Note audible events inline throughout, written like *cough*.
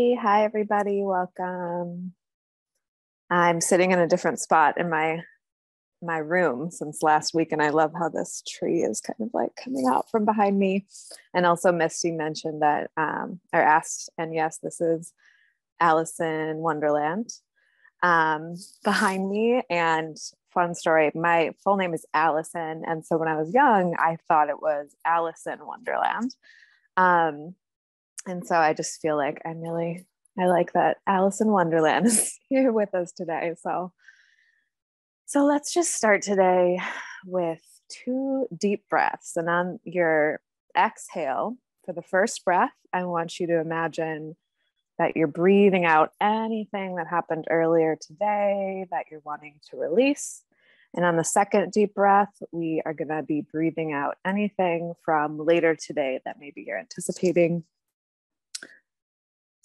Hi, everybody. Welcome. I'm sitting in a different spot in my my room since last week, and I love how this tree is kind of like coming out from behind me. And also, Misty mentioned that, um, or asked, and yes, this is Alice in Wonderland um, behind me. And fun story, my full name is Allison, and so when I was young, I thought it was Alice in Wonderland. Um, and so I just feel like I'm really, I like that Alice in Wonderland is *laughs* here with us today. So, so let's just start today with two deep breaths. And on your exhale, for the first breath, I want you to imagine that you're breathing out anything that happened earlier today that you're wanting to release. And on the second deep breath, we are going to be breathing out anything from later today that maybe you're anticipating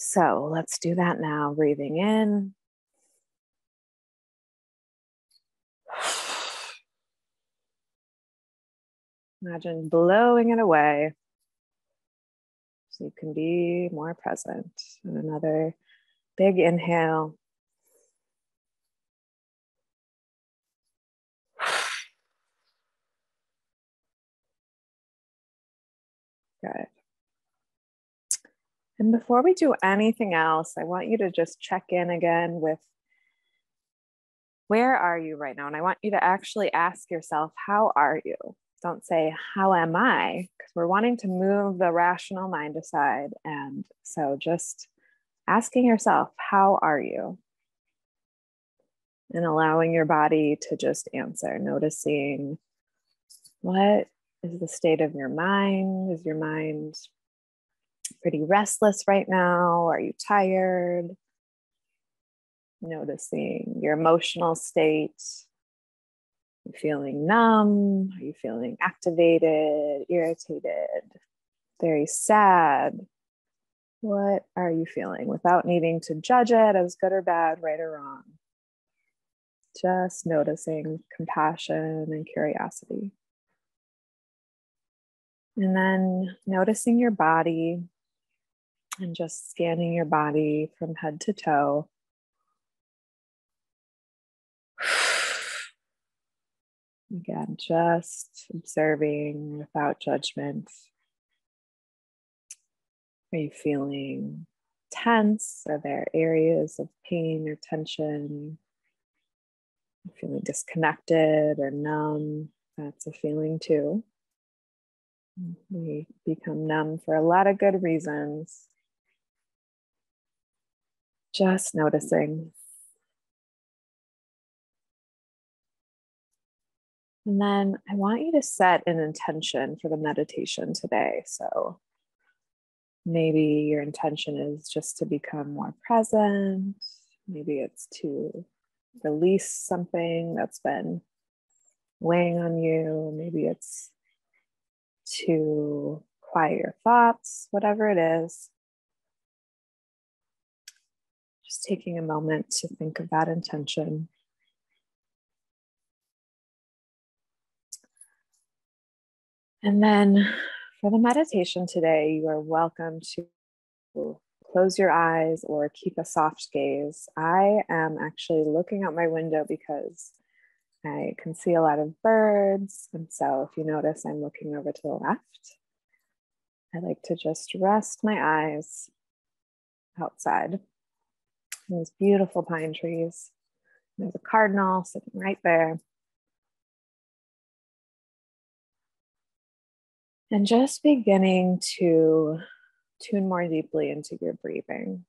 so let's do that now. Breathing in. *sighs* Imagine blowing it away so you can be more present. And another big inhale. *sighs* Good. And before we do anything else, I want you to just check in again with where are you right now? And I want you to actually ask yourself, how are you? Don't say, how am I? Because we're wanting to move the rational mind aside. And so just asking yourself, how are you? And allowing your body to just answer, noticing what is the state of your mind? Is your mind pretty restless right now? Are you tired? Noticing your emotional state. Are you feeling numb? Are you feeling activated, irritated, very sad? What are you feeling without needing to judge it as good or bad, right or wrong? Just noticing compassion and curiosity. And then noticing your body, and just scanning your body from head to toe. *sighs* Again, just observing without judgment. Are you feeling tense? Are there areas of pain or tension? Feeling disconnected or numb? That's a feeling too. We become numb for a lot of good reasons. Just noticing. And then I want you to set an intention for the meditation today. So maybe your intention is just to become more present. Maybe it's to release something that's been weighing on you. Maybe it's to quiet your thoughts, whatever it is. Just taking a moment to think of that intention. And then for the meditation today, you are welcome to close your eyes or keep a soft gaze. I am actually looking out my window because I can see a lot of birds. And so if you notice, I'm looking over to the left. I like to just rest my eyes outside these beautiful pine trees. There's a cardinal sitting right there. And just beginning to tune more deeply into your breathing.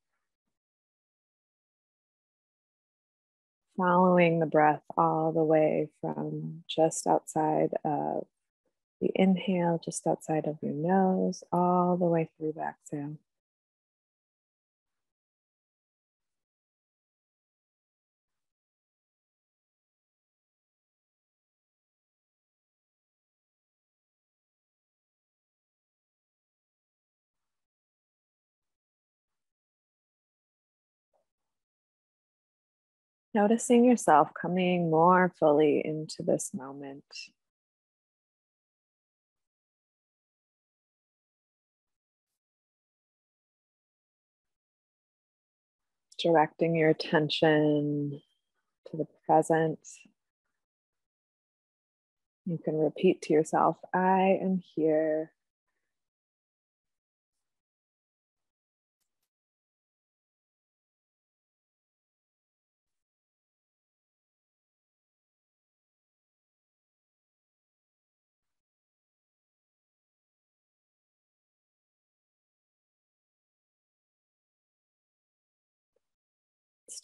Following the breath all the way from just outside of the inhale, just outside of your nose, all the way through the exhale. Noticing yourself coming more fully into this moment. directing your attention to the present. You can repeat to yourself, I am here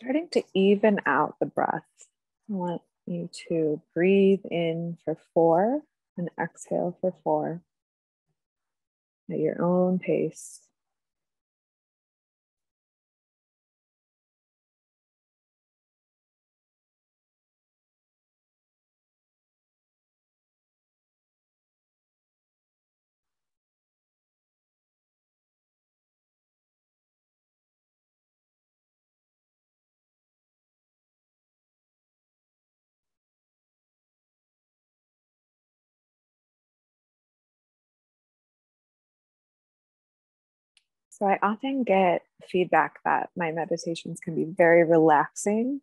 starting to even out the breath. I want you to breathe in for four and exhale for four at your own pace. So I often get feedback that my meditations can be very relaxing.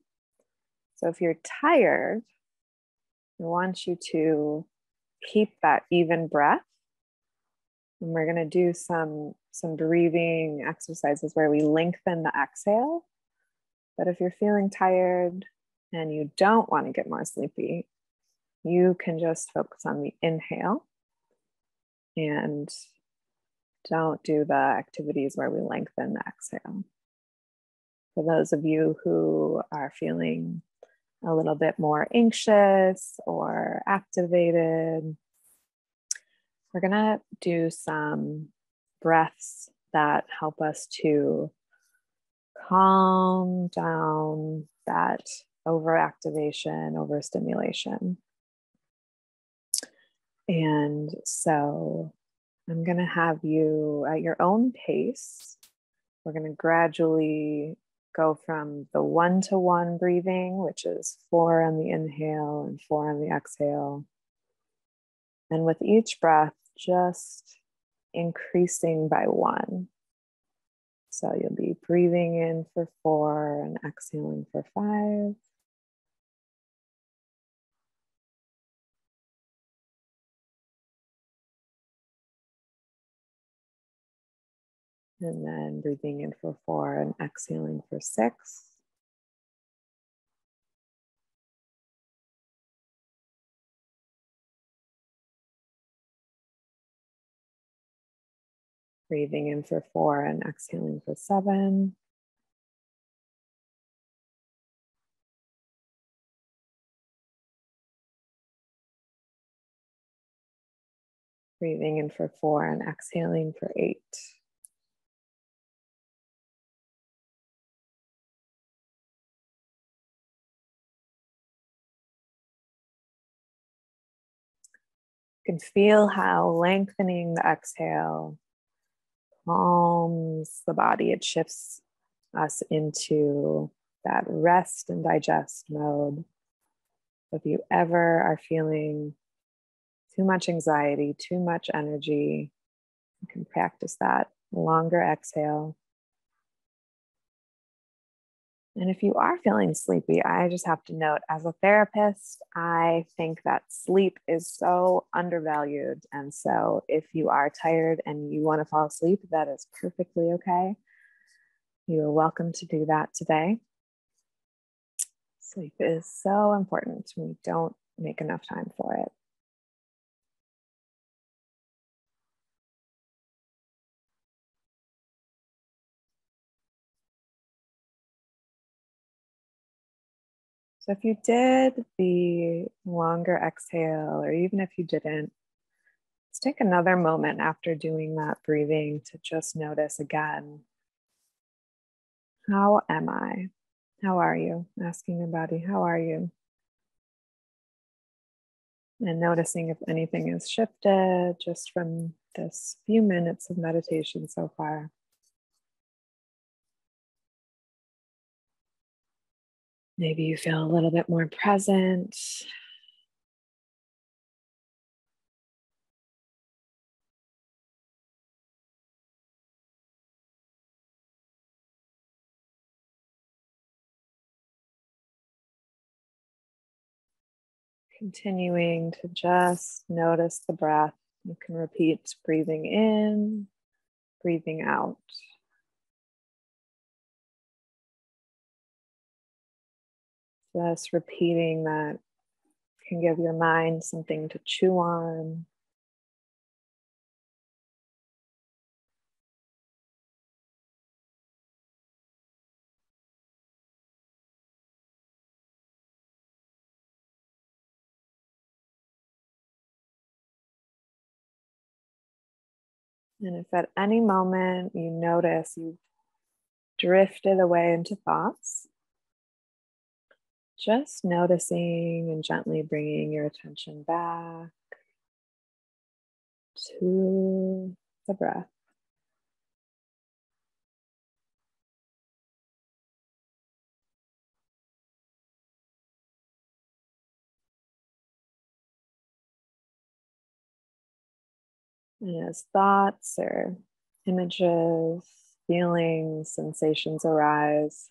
So if you're tired, I want you to keep that even breath. And we're going to do some some breathing exercises where we lengthen the exhale. But if you're feeling tired and you don't want to get more sleepy, you can just focus on the inhale and don't do the activities where we lengthen the exhale. For those of you who are feeling a little bit more anxious or activated, we're going to do some breaths that help us to calm down that overactivation, overstimulation. And so I'm going to have you at your own pace. We're going to gradually go from the one to one breathing, which is four on the inhale and four on the exhale. And with each breath, just increasing by one. So you'll be breathing in for four and exhaling for five. And then breathing in for four and exhaling for six. Breathing in for four and exhaling for seven. Breathing in for four and exhaling for eight. Can feel how lengthening the exhale calms the body. It shifts us into that rest and digest mode. If you ever are feeling too much anxiety, too much energy, you can practice that longer exhale and if you are feeling sleepy, I just have to note as a therapist, I think that sleep is so undervalued. And so if you are tired and you want to fall asleep, that is perfectly okay. You are welcome to do that today. Sleep is so important. We don't make enough time for it. So if you did the longer exhale, or even if you didn't, let's take another moment after doing that breathing to just notice again how am I? How are you? Asking your body, how are you? And noticing if anything has shifted just from this few minutes of meditation so far. Maybe you feel a little bit more present. Continuing to just notice the breath. You can repeat breathing in, breathing out. Just repeating that can give your mind something to chew on. And if at any moment you notice you've drifted away into thoughts, just noticing and gently bringing your attention back to the breath. And as thoughts or images, feelings, sensations arise,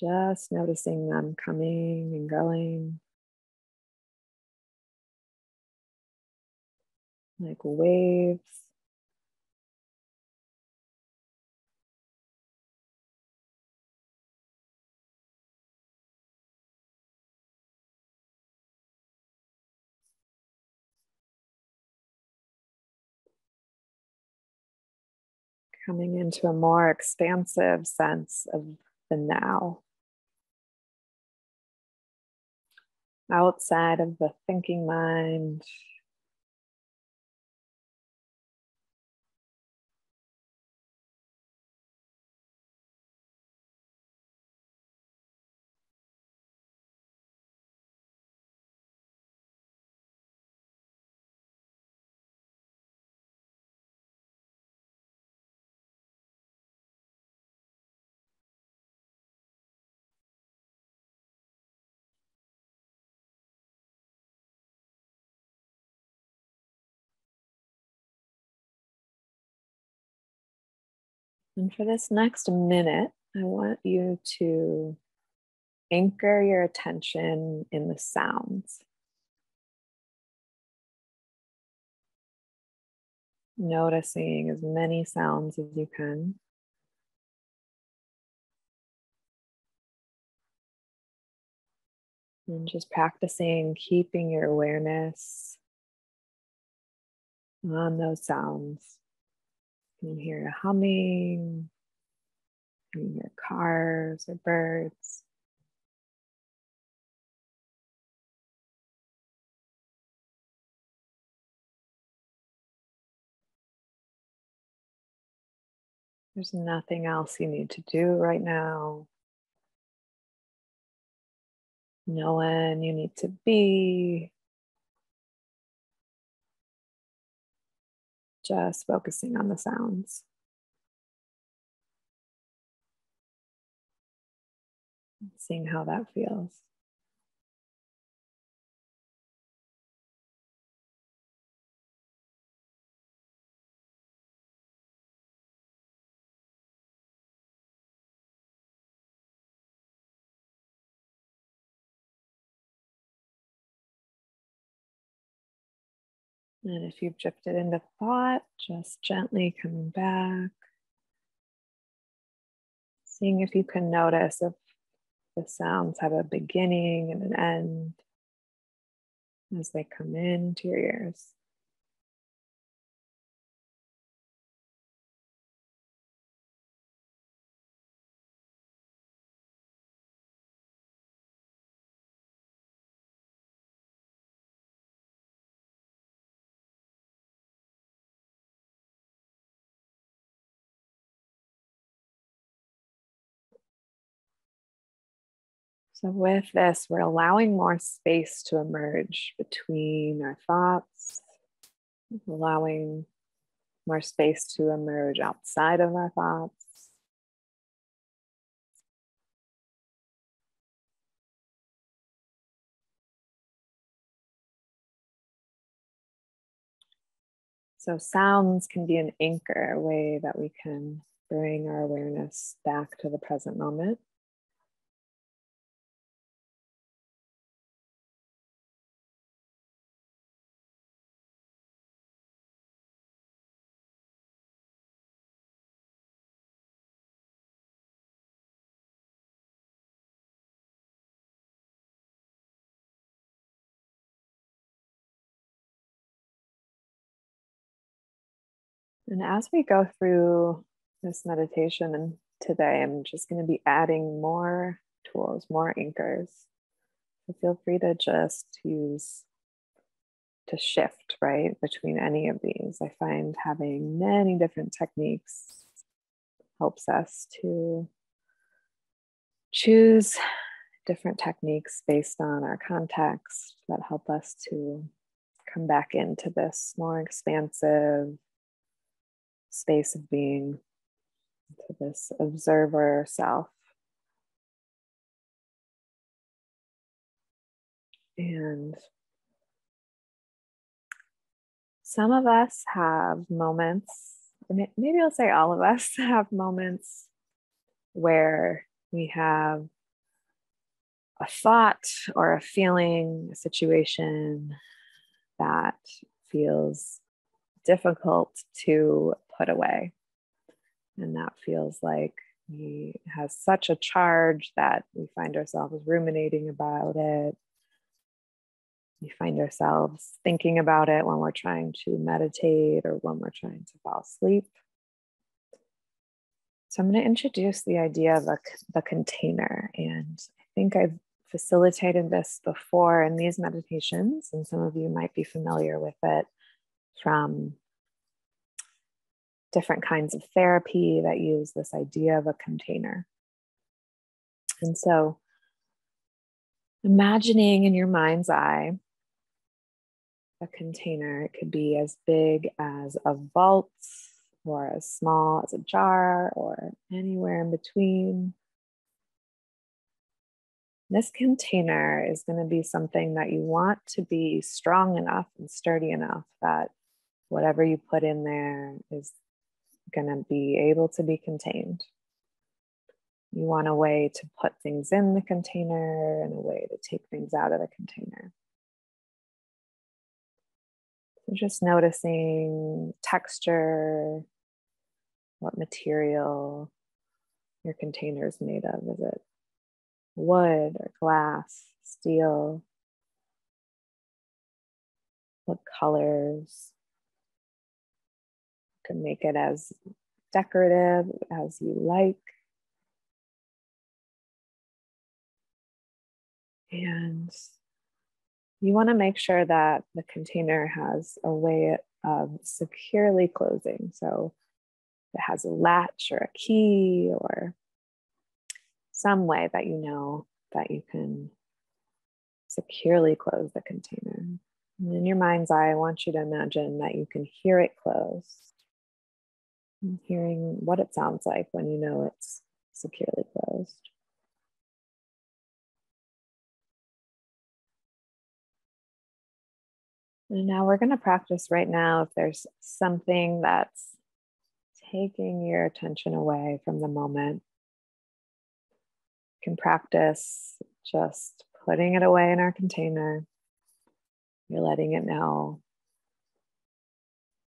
just noticing them coming and going. Like waves. Coming into a more expansive sense of the now. outside of the thinking mind. And for this next minute, I want you to anchor your attention in the sounds. Noticing as many sounds as you can. And just practicing keeping your awareness on those sounds. You hear a humming, you hear cars or birds. There's nothing else you need to do right now. No one you need to be. Just focusing on the sounds. Seeing how that feels. And if you've drifted into thought, just gently coming back. Seeing if you can notice if the sounds have a beginning and an end as they come into your ears. So, with this, we're allowing more space to emerge between our thoughts, allowing more space to emerge outside of our thoughts. So, sounds can be an anchor, a way that we can bring our awareness back to the present moment. And as we go through this meditation and today, I'm just going to be adding more tools, more anchors. So feel free to just use to shift right between any of these. I find having many different techniques helps us to choose different techniques based on our context that help us to come back into this more expansive space of being, to this observer self. And some of us have moments, maybe I'll say all of us *laughs* have moments where we have a thought or a feeling, a situation that feels difficult to put away. And that feels like he has such a charge that we find ourselves ruminating about it. We find ourselves thinking about it when we're trying to meditate or when we're trying to fall asleep. So I'm going to introduce the idea of a, the container. And I think I've facilitated this before in these meditations, and some of you might be familiar with it from different kinds of therapy that use this idea of a container. And so, imagining in your mind's eye a container, it could be as big as a vault or as small as a jar or anywhere in between. This container is going to be something that you want to be strong enough and sturdy enough that whatever you put in there is going to be able to be contained. You want a way to put things in the container and a way to take things out of the container. So just noticing texture, what material your container is made of. Is it wood or glass, steel? What colors? Can make it as decorative as you like. And you want to make sure that the container has a way of securely closing. So it has a latch or a key or some way that you know that you can securely close the container. And in your mind's eye, I want you to imagine that you can hear it close. Hearing what it sounds like when you know it's securely closed. And now we're going to practice right now if there's something that's taking your attention away from the moment can practice just putting it away in our container. You're letting it know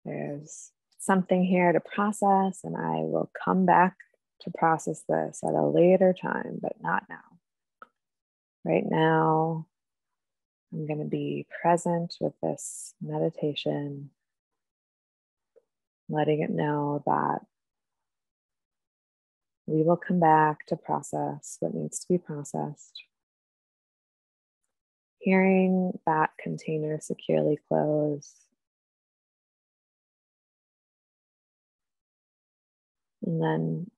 there's something here to process, and I will come back to process this at a later time, but not now. Right now, I'm going to be present with this meditation, letting it know that we will come back to process what needs to be processed. Hearing that container securely close. And then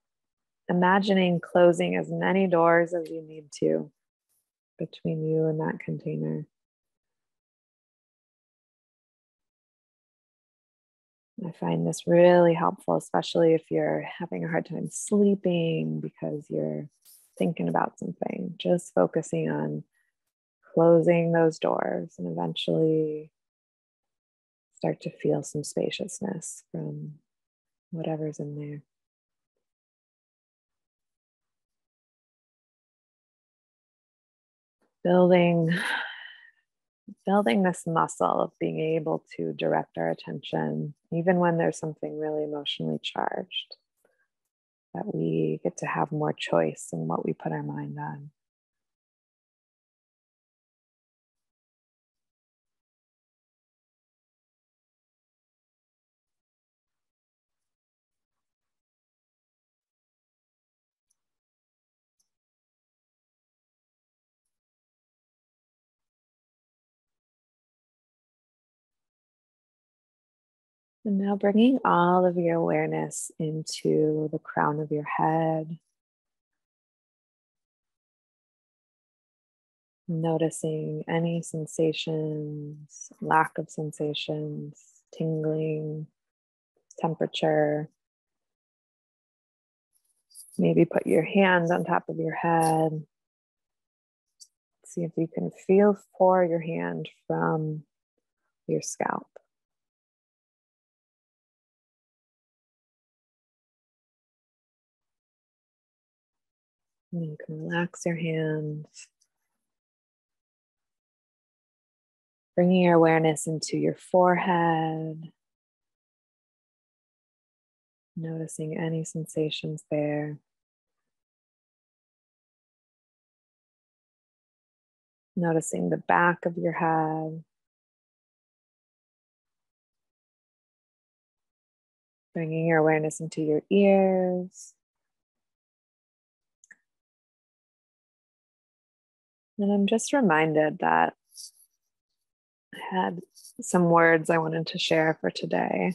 imagining closing as many doors as you need to between you and that container. I find this really helpful, especially if you're having a hard time sleeping because you're thinking about something, just focusing on closing those doors and eventually start to feel some spaciousness from whatever's in there. Building building this muscle of being able to direct our attention, even when there's something really emotionally charged, that we get to have more choice in what we put our mind on. And now bringing all of your awareness into the crown of your head. Noticing any sensations, lack of sensations, tingling, temperature. Maybe put your hands on top of your head. See if you can feel for your hand from your scalp. And you can relax your hands. Bringing your awareness into your forehead. Noticing any sensations there. Noticing the back of your head. Bringing your awareness into your ears. And I'm just reminded that I had some words I wanted to share for today.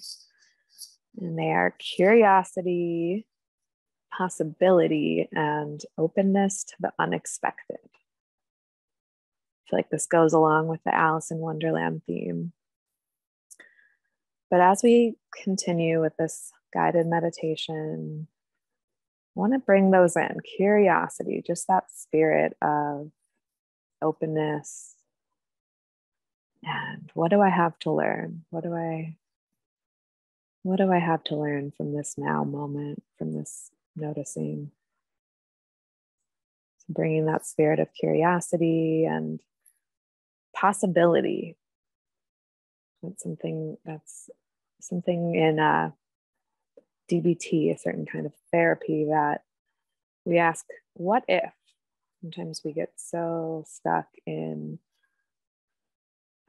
And they are curiosity, possibility, and openness to the unexpected. I feel like this goes along with the Alice in Wonderland theme. But as we continue with this guided meditation, I want to bring those in curiosity, just that spirit of openness. And what do I have to learn? What do I what do I have to learn from this now moment, from this noticing? So bringing that spirit of curiosity and possibility. That's something that's something in uh, DBT, a certain kind of therapy that we ask, what if? Sometimes we get so stuck in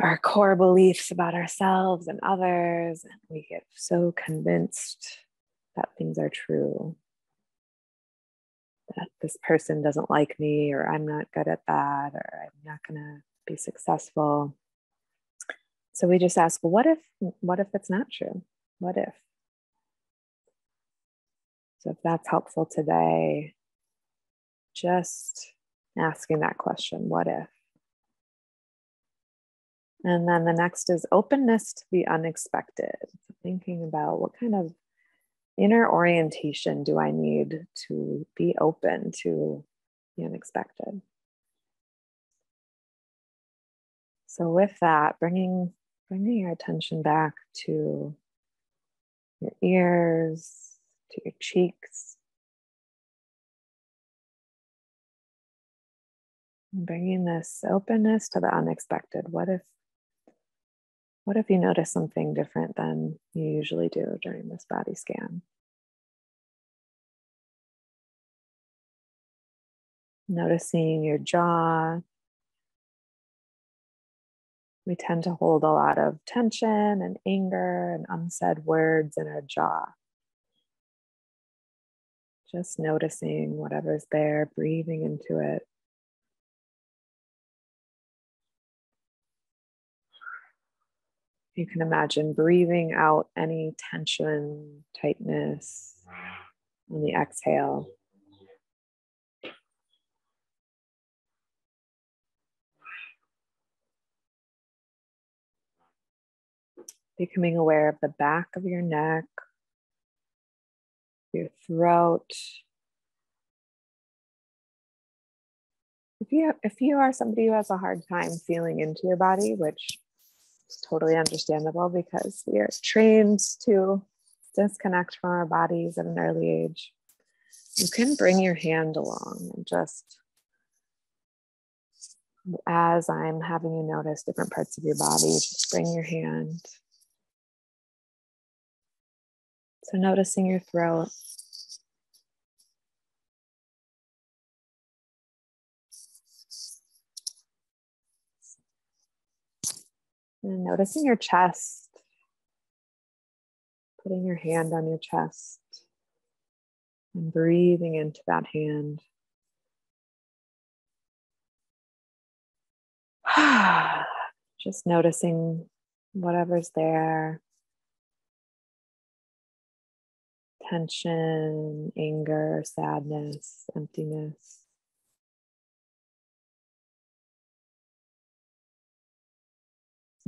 our core beliefs about ourselves and others, and we get so convinced that things are true. That this person doesn't like me, or I'm not good at that, or I'm not going to be successful. So we just ask, well, what if, what if it's not true? What if? So if that's helpful today, just asking that question what if? And then the next is openness to the unexpected. Thinking about what kind of inner orientation do I need to be open to the unexpected? So, with that, bringing, bringing your attention back to your ears, to your cheeks, bringing this openness to the unexpected. What if what if you notice something different than you usually do during this body scan? Noticing your jaw. We tend to hold a lot of tension and anger and unsaid words in our jaw. Just noticing whatever's there, breathing into it. You can imagine breathing out any tension, tightness on the exhale. Becoming aware of the back of your neck, your throat. If you, if you are somebody who has a hard time feeling into your body, which it's totally understandable because we are trained to disconnect from our bodies at an early age. You can bring your hand along and just as I'm having you notice different parts of your body, just bring your hand. So, noticing your throat, And noticing your chest, putting your hand on your chest and breathing into that hand. *sighs* Just noticing whatever's there. tension, anger, sadness, emptiness.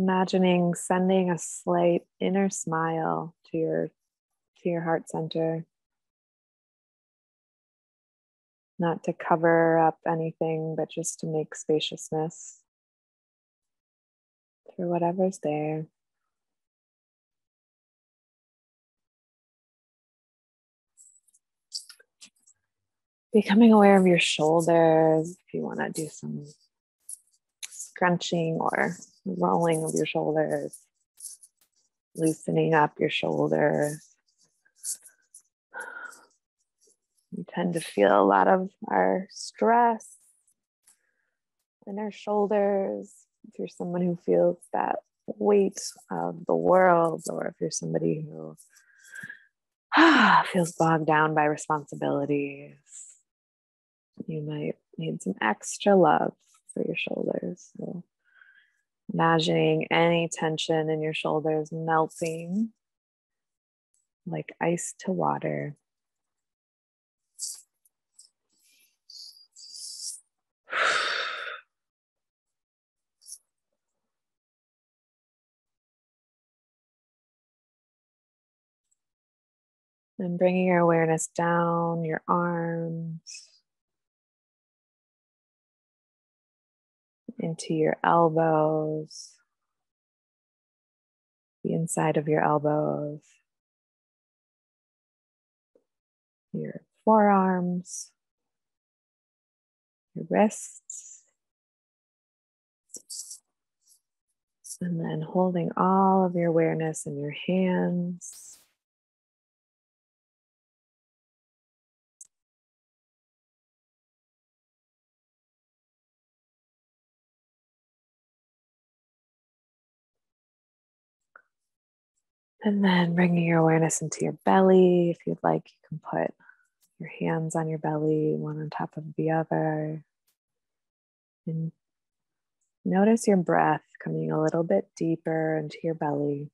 Imagining sending a slight inner smile to your to your heart center. Not to cover up anything, but just to make spaciousness through whatever's there. Becoming aware of your shoulders, if you want to do some scrunching or rolling of your shoulders, loosening up your shoulders. We tend to feel a lot of our stress in our shoulders. If you're someone who feels that weight of the world, or if you're somebody who ah, *sighs* feels bogged down by responsibilities, you might need some extra love for your shoulders. So imagining any tension in your shoulders melting like ice to water. *sighs* And bringing your awareness down your arms, into your elbows, the inside of your elbows, your forearms, your wrists, and then holding all of your awareness in your hands. And then bringing your awareness into your belly. If you'd like, you can put your hands on your belly, one on top of the other. And notice your breath coming a little bit deeper into your belly.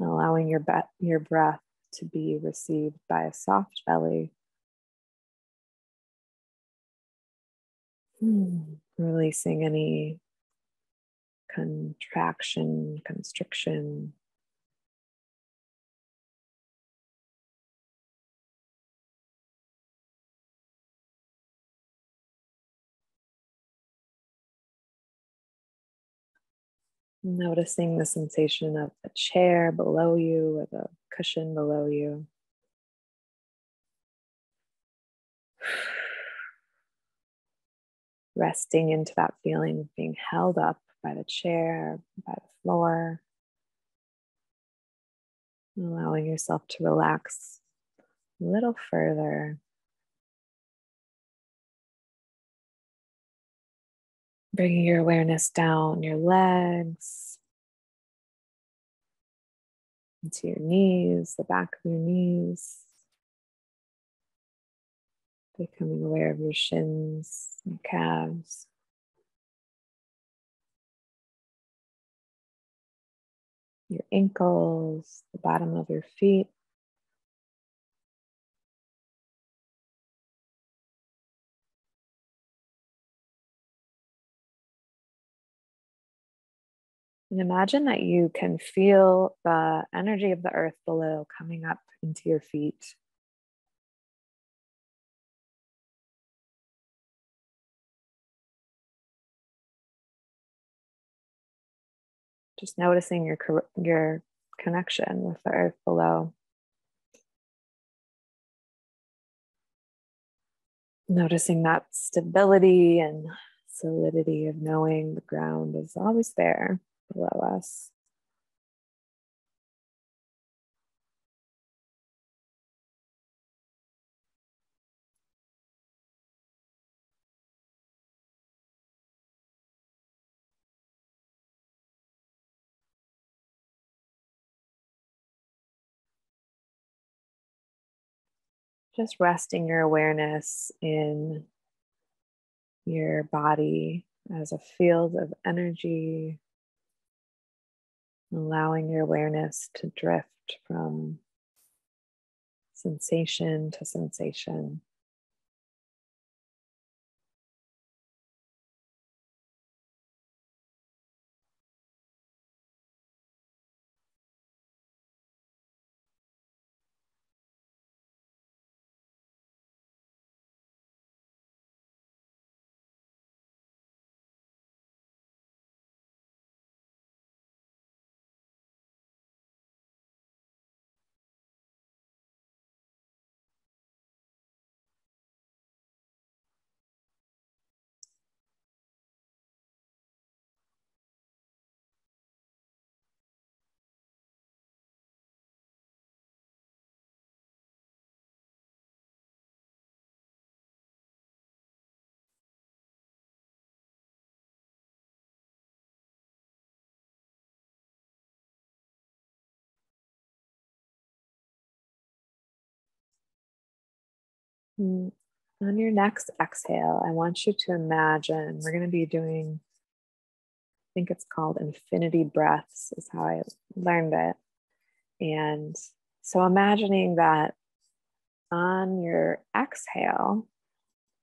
Allowing your, be- your breath to be received by a soft belly. Hmm. Releasing any contraction, constriction. Noticing the sensation of the chair below you or the cushion below you. *sighs* Resting into that feeling of being held up by the chair, by the floor. Allowing yourself to relax a little further. Bringing your awareness down your legs, into your knees, the back of your knees. Becoming aware of your shins and calves. Your ankles, the bottom of your feet. And imagine that you can feel the energy of the earth below coming up into your feet. Just noticing your, your connection with the earth below. Noticing that stability and solidity of knowing the ground is always there below us. Just resting your awareness in your body as a field of energy, allowing your awareness to drift from sensation to sensation. Mm. on your next exhale, I want you to imagine we're going to be doing, I think it's called infinity breaths, is how I learned it. And so imagining that on your exhale,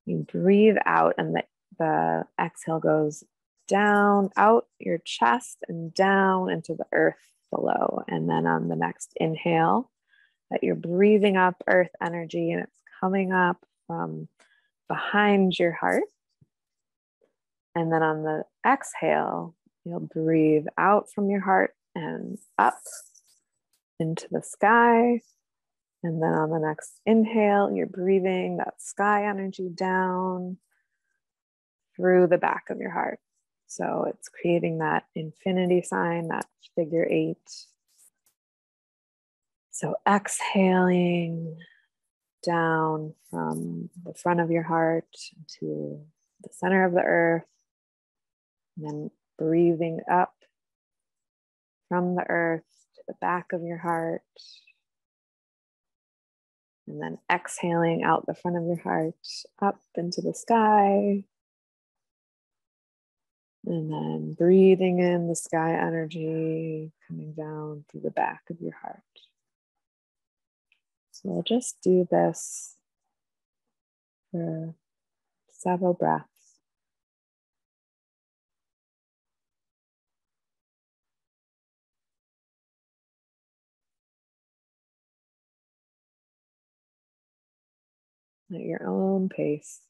you breathe out and the, the exhale goes down out your chest and down into the earth below. And then on the next inhale, that you're breathing up earth energy and it's coming up from behind your heart. And then on the exhale, you'll breathe out from your heart and up into the sky. And then on the next inhale, you're breathing that sky energy down through the back of your heart. So it's creating that infinity sign, that figure eight. So exhaling down from the front of your heart to the center of the earth, and then breathing up from the earth to the back of your heart, and then exhaling out the front of your heart up into the sky. And then breathing in the sky energy coming down through the back of your heart. So we'll just do this for several breaths. At your own pace.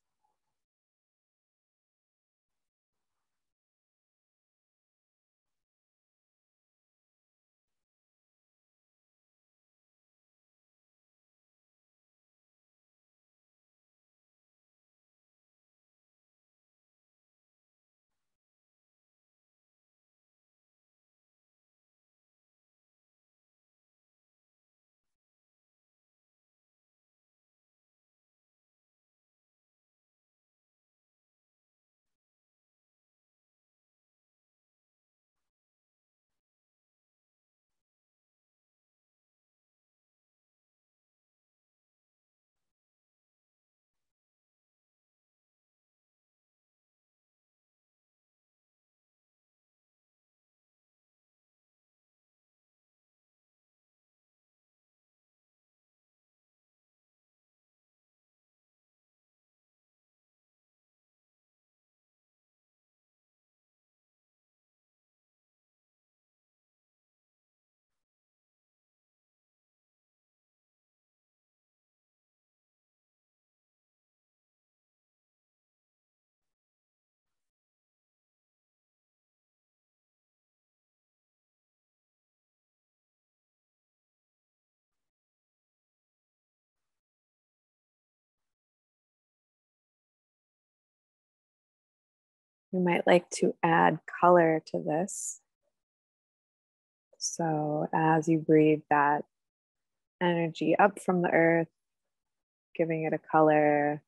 You might like to add color to this. So as you breathe that energy up from the earth, giving it a color,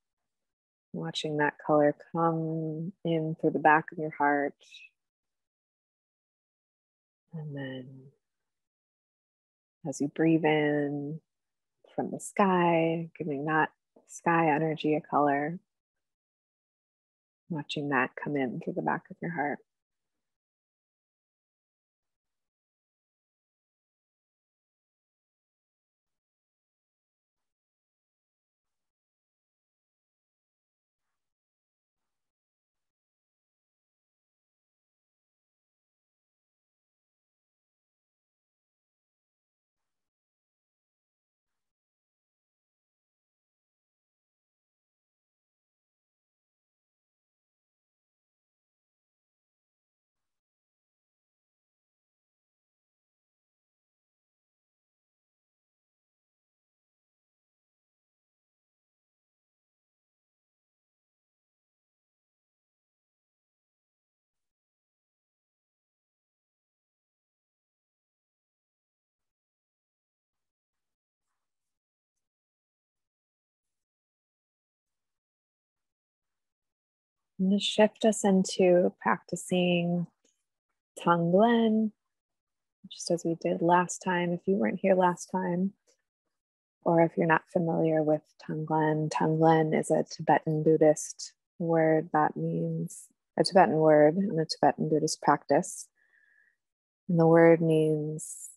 watching that color come in through the back of your heart. And then as you breathe in from the sky, giving that sky energy a color watching that come in through the back of your heart. I'm going to shift us into practicing Tonglen, just as we did last time. If you weren't here last time, or if you're not familiar with Tonglen, Tonglen is a Tibetan Buddhist word that means a Tibetan word and a Tibetan Buddhist practice. And the word means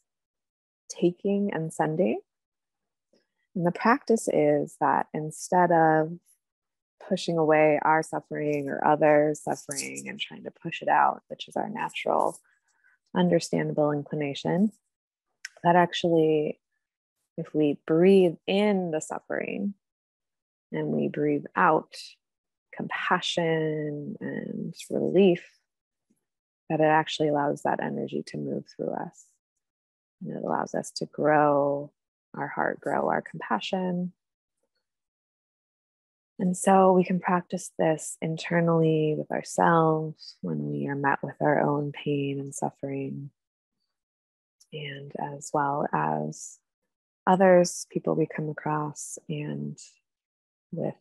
taking and sending. And the practice is that instead of pushing away our suffering or others' suffering and trying to push it out, which is our natural, understandable inclination, that actually, if we breathe in the suffering and we breathe out compassion and relief, that it actually allows that energy to move through us. And it allows us to grow our heart, grow our compassion, and so we can practice this internally with ourselves when we are met with our own pain and suffering, and as well as others, people we come across, and with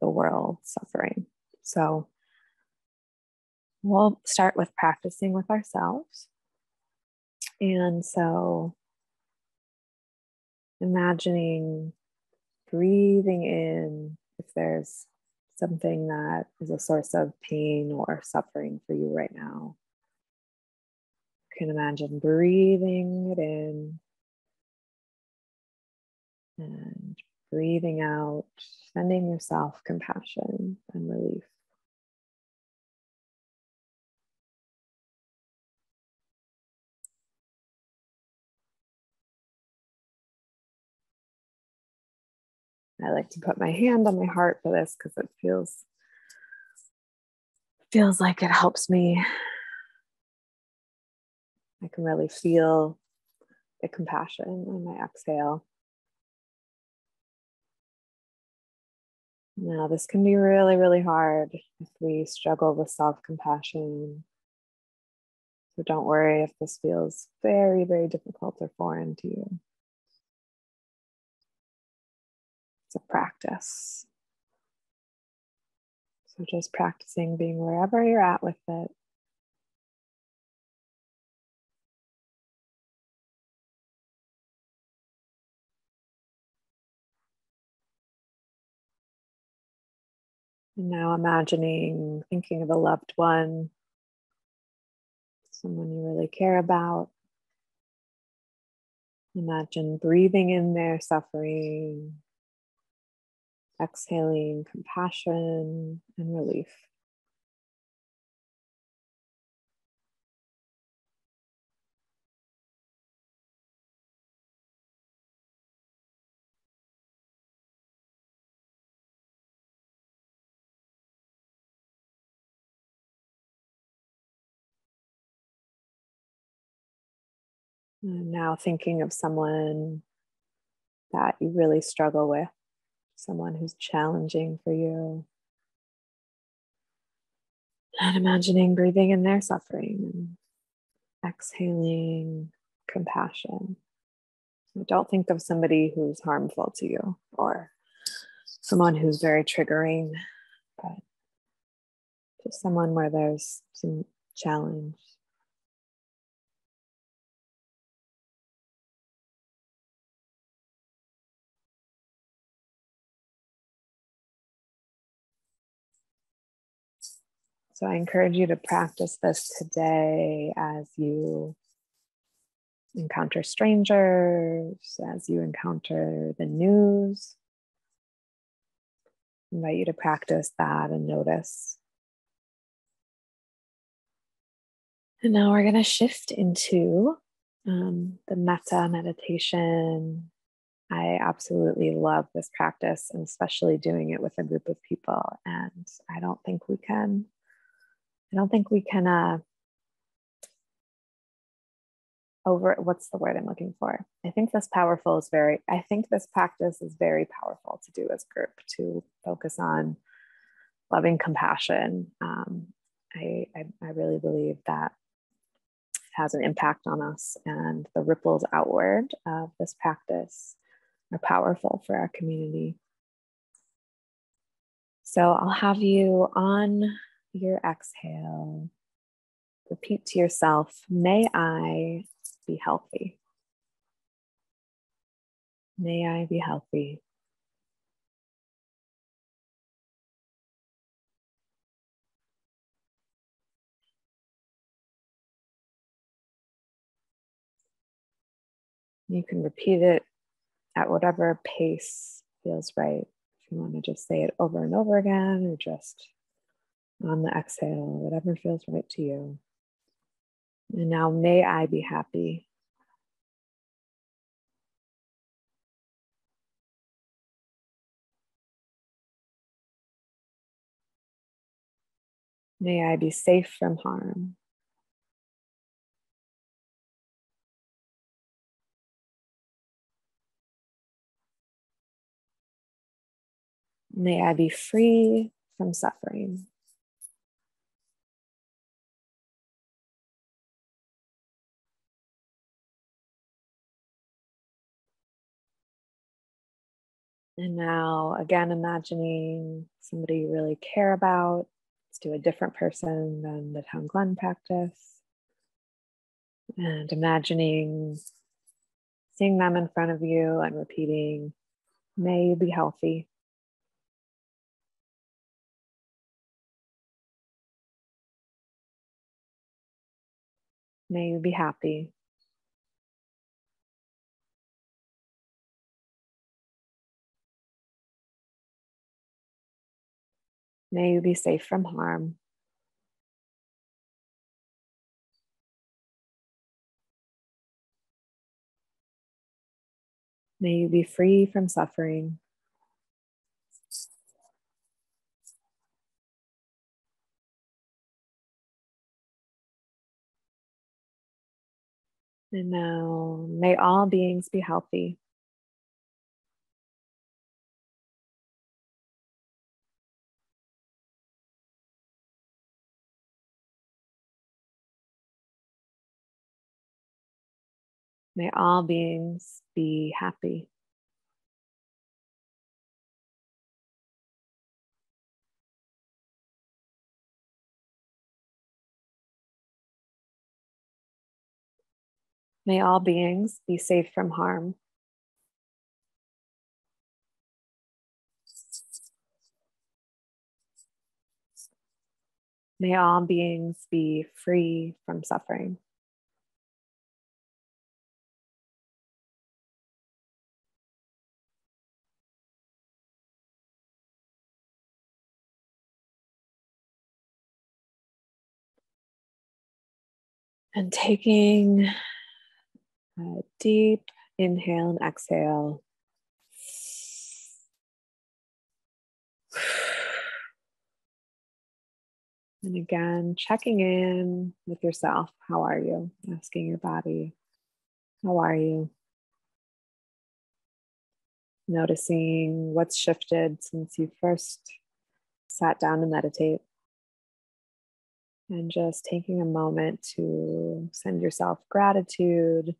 the world suffering. So we'll start with practicing with ourselves. And so imagining breathing in if there's something that is a source of pain or suffering for you right now. You can imagine breathing it in and breathing out, sending yourself compassion and relief. I like to put my hand on my heart for this because it feels feels like it helps me. I can really feel the compassion on my exhale. Now, this can be really, really hard if we struggle with self compassion. So don't worry if this feels very, very difficult or foreign to you. It's a practice. So just practicing being wherever you're at with it. And now imagining, thinking of a loved one, someone you really care about. Imagine breathing in their suffering, exhaling compassion and relief. Now thinking of someone that you really struggle with someone who's challenging for you. And imagining breathing in their suffering and exhaling compassion. don't think of somebody who's harmful to you or someone who's very triggering, but just someone where there's some challenge. So I encourage you to practice this today as you encounter strangers, as you encounter the news. I invite you to practice that and notice. And now we're going to shift into um, the metta meditation. I absolutely love this practice and especially doing it with a group of people. And I don't think we can I don't think we can uh, over what's the word I'm looking for? I think this powerful is very, I think this practice is very powerful to do as a group to focus on loving compassion. Um, I, I, I really believe that has an impact on us, and the ripples outward of this practice are powerful for our community. So I'll have you on your exhale, repeat to yourself, May I be healthy. May I be healthy. You can repeat it at whatever pace feels right. If you want to just say it over and over again or just on the exhale, whatever feels right to you. And now, may I be happy. May I be safe from harm. May I be free from suffering. And now, again, imagining somebody you really care about. Let's do a different person than the Tonglen practice. And imagining seeing them in front of you and repeating, May you be healthy. May you be happy. May you be safe from harm. May you be free from suffering. And now, may all beings be healthy. May all beings be happy. May all beings be safe from harm. May all beings be free from suffering. And taking a deep inhale and exhale. And again, checking in with yourself. How are you? Asking your body, how are you? Noticing what's shifted since you first sat down to meditate. And just taking a moment to send yourself gratitude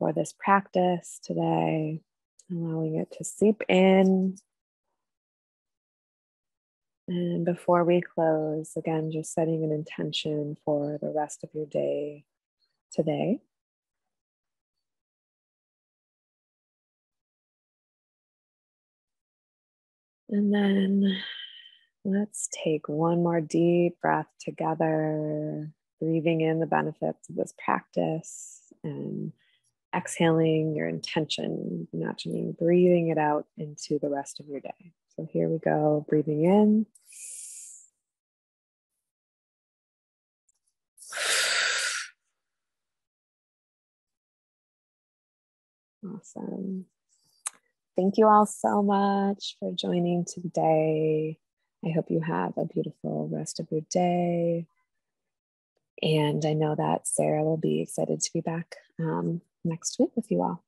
for this practice today, allowing it to seep in. And before we close, again, just setting an intention for the rest of your day today. And then let's take one more deep breath together, breathing in the benefits of this practice and exhaling your intention, imagining breathing it out into the rest of your day. So here we go, breathing in. Awesome. Thank you all so much for joining today. I hope you have a beautiful rest of your day. And I know that Sarah will be excited to be back um, next week with you all.